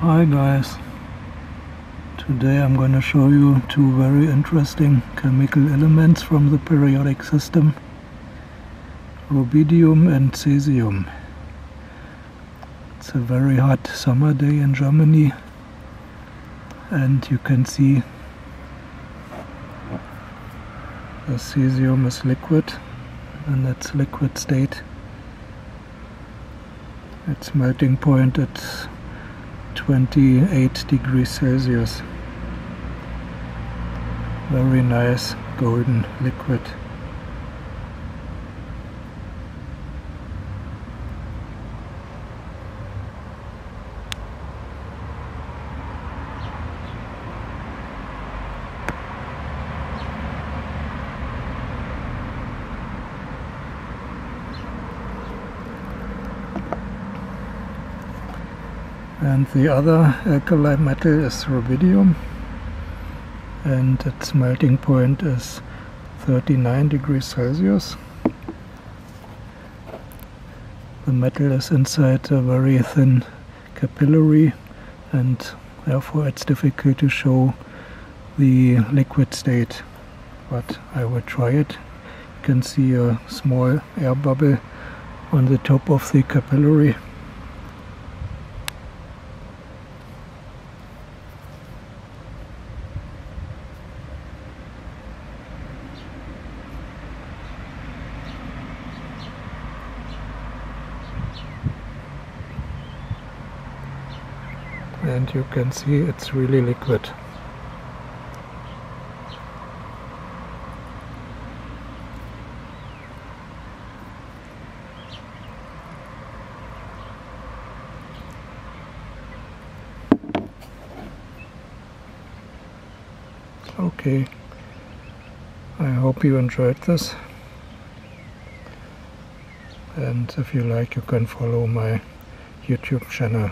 Hi guys, today I'm going to show you two very interesting chemical elements from the periodic system, rubidium and cesium. It's a very hot summer day in Germany and you can see the cesium is liquid in its liquid state. Its melting point at 28 degrees Celsius. Very nice golden liquid. And the other alkali metal is rubidium and its melting point is 39 degrees Celsius. The metal is inside a very thin capillary and therefore it's difficult to show the liquid state but I will try it. You can see a small air bubble on the top of the capillary and you can see it's really liquid. Okay, I hope you enjoyed this and if you like you can follow my YouTube channel.